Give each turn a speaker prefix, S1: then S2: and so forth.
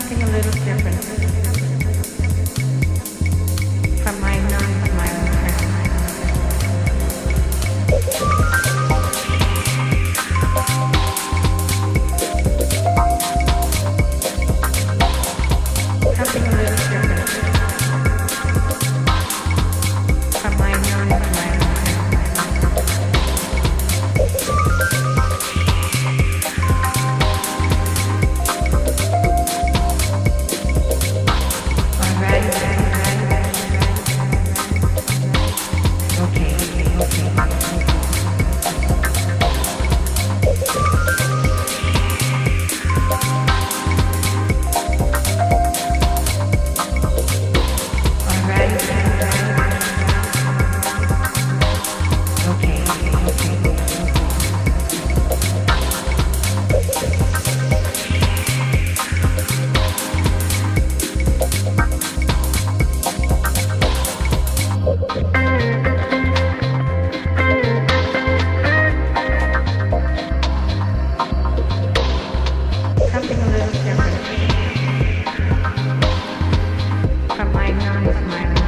S1: something a little different smiling, smiling.